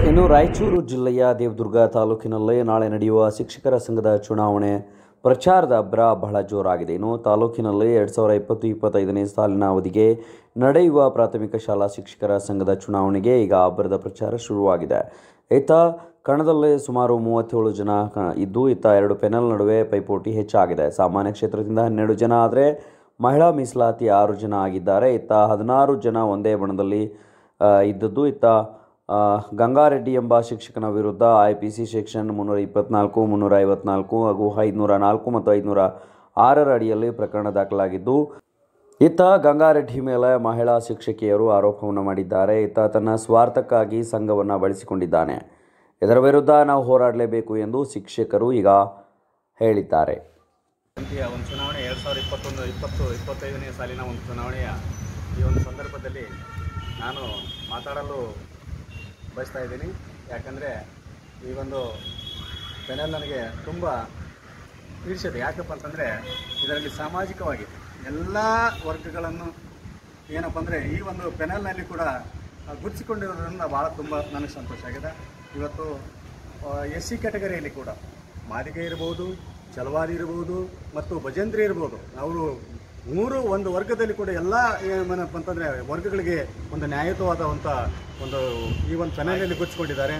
ಇನ್ನು ರಾಯಚೂರು ಜಿಲ್ಲೆಯ ದೇವದುರ್ಗ ತಾಲೂಕಿನಲ್ಲಿ ನಾಳೆ ನಡೆಯುವ ಶಿಕ್ಷಕರ ಸಂಘದ ಚುನಾವಣೆ ಪ್ರಚಾರದ ಅಬ್ಬರ ಬಹಳ ಜೋರಾಗಿದೆ. ಇನ್ನು ತಾಲೂಕಿನಲ್ಲಿ ಎರಡು ಸಾವಿರ ಇಪ್ಪತ್ತು ಇಪ್ಪತ್ತೈದನೇ ಸಾಲಿನ ಅವಧಿಗೆ ನಡೆಯುವ ಪ್ರಾಥಮಿಕ ಶಾಲಾ ಶಿಕ್ಷಕರ ಸಂಘದ ಚುನಾವಣೆಗೆ ಈಗ ಅಬ್ಬರದ ಪ್ರಚಾರ ಶುರುವಾಗಿದೆ. ಇತ್ತ ಕಣದಲ್ಲೇ ಸುಮಾರು ಮೂವತ್ತೇಳು ಜನ ಇದ್ದು, ಇತ್ತ ಎರಡು ಪೆನಲ್ ನಡುವೆ ಪೈಪೋಟಿ ಹೆಚ್ಚಾಗಿದೆ. ಸಾಮಾನ್ಯ ಕ್ಷೇತ್ರದಿಂದ ಹನ್ನೆರಡು ಜನ ಆದರೆ ಮಹಿಳಾ ಮೀಸಲಾತಿ ಆರು ಜನ ಆಗಿದ್ದಾರೆ. ಇತ್ತ ಹದಿನಾರು ಜನ ಒಂದೇ ಬಣದಲ್ಲಿ ಇದ್ದದ್ದು. ಇತ್ತ ಗಂಗಾರೆಡ್ಡಿ ಎಂಬ ಶಿಕ್ಷಕನ ವಿರುದ್ಧ ಐ ಪಿ ಸಿ ಸೆಕ್ಷನ್ ಮುನ್ನೂರ ಇಪ್ಪತ್ನಾಲ್ಕು, ಮುನ್ನೂರ ಐವತ್ನಾಲ್ಕು ಹಾಗೂ ಐದುನೂರ ನಾಲ್ಕು ಮತ್ತು ಐದುನೂರ ಆರರ ಅಡಿಯಲ್ಲಿ ಪ್ರಕರಣ ದಾಖಲಾಗಿದ್ದು, ಇತ್ತ ಗಂಗಾರೆಡ್ಡಿ ಮೇಲೆ ಮಹಿಳಾ ಶಿಕ್ಷಕಿಯರು ಆರೋಪವನ್ನು ಮಾಡಿದ್ದಾರೆ. ಇತ್ತ ತನ್ನ ಸ್ವಾರ್ಥಕ್ಕಾಗಿ ಸಂಘವನ್ನು ಬಳಸಿಕೊಂಡಿದ್ದಾನೆ. ಇದರ ವಿರುದ್ಧ ನಾವು ಹೋರಾಡಲೇಬೇಕು ಎಂದು ಶಿಕ್ಷಕರು ಈಗ ಹೇಳಿದ್ದಾರೆ. ಒಂದು ಚುನಾವಣೆ, ಎರಡು ಸಾವಿರದ ಇಪ್ಪತ್ತೊಂದು, ಇಪ್ಪತ್ತು, ಇಪ್ಪತ್ತೈದನೇ ಸಾಲಿನ ಒಂದು ಚುನಾವಣೆಯ ಈ ಒಂದು ಸಂದರ್ಭದಲ್ಲಿ ನಾನು ಮಾತಾಡಲು ಬಯಸ್ತಾ ಇದ್ದೀನಿ. ಯಾಕಂದರೆ ಈ ಒಂದು ಪೆನಲ್ ನನಗೆ ತುಂಬ ಈರ್ಷ್ಯತೆ ಯಾಕಪ್ಪ ಅಂತಂದರೆ ಇದರಲ್ಲಿ ಸಾಮಾಜಿಕವಾಗಿ ಎಲ್ಲ ವರ್ಗಗಳನ್ನು ಏನಪ್ಪ ಅಂದರೆ ಈ ಒಂದು ಪೆನಲ್ನಲ್ಲಿ ಕೂಡ ಗುರ್ಸಿಕೊಂಡಿರೋದ್ರಿಂದ ಭಾಳ ತುಂಬ ನನಗೆ ಸಂತೋಷ ಆಗಿದೆ. ಇವತ್ತು ಎಸ್ ಸಿ ಕ್ಯಾಟಗರಿಯಲ್ಲಿ ಕೂಡ ಮಾದಿಗೆ ಇರ್ಬೋದು ಚಲವಾದಿ ಇರ್ಬೋದು ಮತ್ತು ಭಜಂತ್ರಿ ಇರ್ಬೋದು. ಅವರು ಮೂರು, ಒಂದು ವರ್ಗದಲ್ಲಿ ಕೂಡ ಎಲ್ಲ ಏನಪ್ಪ ಅಂತಂದರೆ ವರ್ಗಗಳಿಗೆ ಒಂದು ನ್ಯಾಯಯುತವಾದಂಥ ಒಂದು, ಈ ಒಂದು ಪೆನಲ್ನಲ್ಲಿ ಗುರುತಿಸ್ಕೊಂಡಿದ್ದಾರೆ